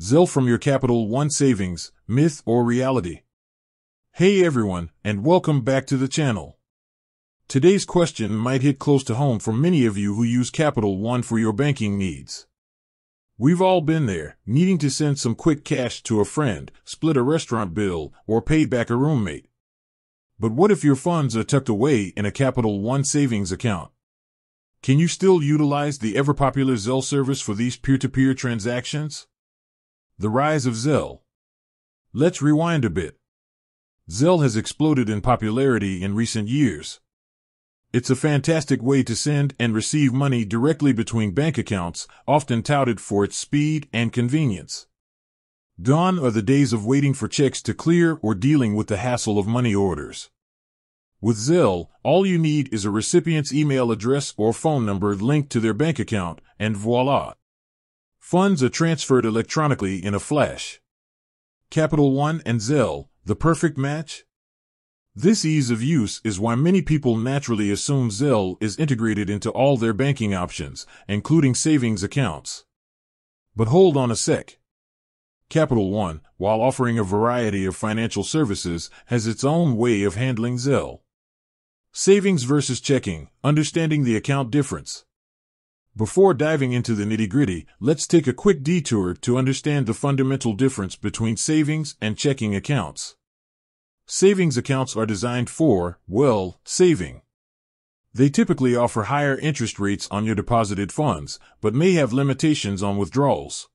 Zelle from your Capital One savings, myth or reality? Hey everyone, and welcome back to the channel. Today's question might hit close to home for many of you who use Capital One for your banking needs. We've all been there, needing to send some quick cash to a friend, split a restaurant bill, or pay back a roommate. But what if your funds are tucked away in a Capital One savings account? Can you still utilize the ever popular Zelle service for these peer to peer transactions? The rise of Zelle. Let's rewind a bit. Zelle has exploded in popularity in recent years. It's a fantastic way to send and receive money directly between bank accounts, often touted for its speed and convenience. Gone are the days of waiting for checks to clear or dealing with the hassle of money orders. With Zelle, all you need is a recipient's email address or phone number linked to their bank account, and voila. Funds are transferred electronically in a flash. Capital One and Zelle, the perfect match? This ease of use is why many people naturally assume Zelle is integrated into all their banking options, including savings accounts. But hold on a sec. Capital One, while offering a variety of financial services, has its own way of handling Zelle. Savings versus checking, understanding the account difference. Before diving into the nitty gritty, let's take a quick detour to understand the fundamental difference between savings and checking accounts. Savings accounts are designed for, well, saving. They typically offer higher interest rates on your deposited funds, but may have limitations on withdrawals.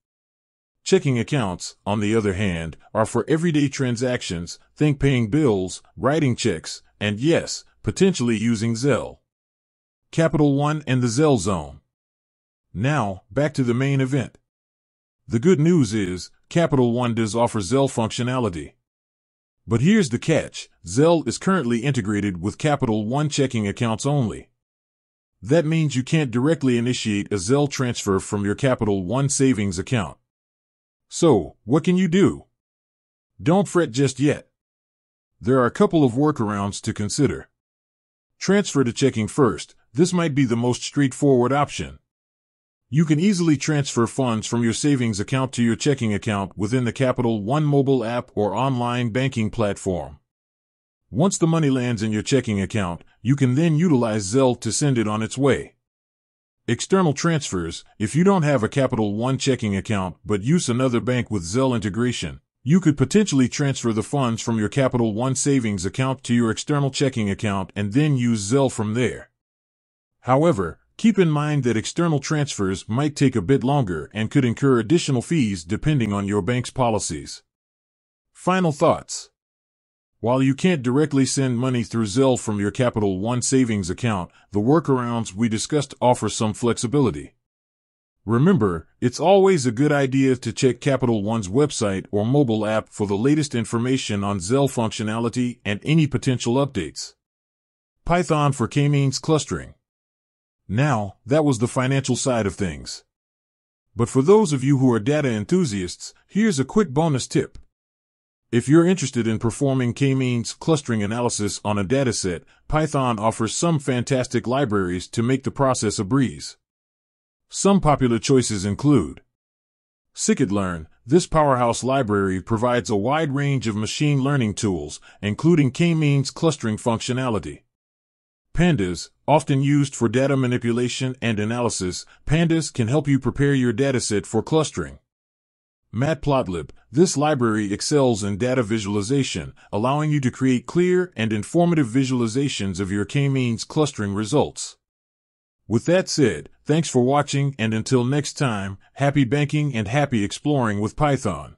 Checking accounts, on the other hand, are for everyday transactions, think paying bills, writing checks, and yes, potentially using Zelle. Capital One and the Zelle Zone. Now, back to the main event. The good news is, Capital One does offer Zelle functionality. But here's the catch, Zelle is currently integrated with Capital One checking accounts only. That means you can't directly initiate a Zelle transfer from your Capital One savings account. So, what can you do? Don't fret just yet. There are a couple of workarounds to consider. Transfer to checking first. This might be the most straightforward option. You can easily transfer funds from your savings account to your checking account within the Capital One mobile app or online banking platform. Once the money lands in your checking account, you can then utilize Zelle to send it on its way. External transfers, if you don't have a Capital One checking account but use another bank with Zelle integration, you could potentially transfer the funds from your Capital One savings account to your external checking account and then use Zelle from there. However, keep in mind that external transfers might take a bit longer and could incur additional fees depending on your bank's policies. Final thoughts. While you can't directly send money through Zelle from your Capital One savings account, the workarounds we discussed offer some flexibility. Remember, it's always a good idea to check Capital One's website or mobile app for the latest information on Zelle functionality and any potential updates. Python for K-means clustering. Now, that was the financial side of things. But for those of you who are data enthusiasts, here's a quick bonus tip. If you're interested in performing k-means clustering analysis on a dataset, Python offers some fantastic libraries to make the process a breeze. Some popular choices include Scikit-learn. This powerhouse library provides a wide range of machine learning tools, including k-means clustering functionality. Pandas, often used for data manipulation and analysis, Pandas can help you prepare your dataset for clustering. Matplotlib. This library excels in data visualization, allowing you to create clear and informative visualizations of your k-means clustering results. With that said, thanks for watching and until next time, happy banking and happy exploring with Python.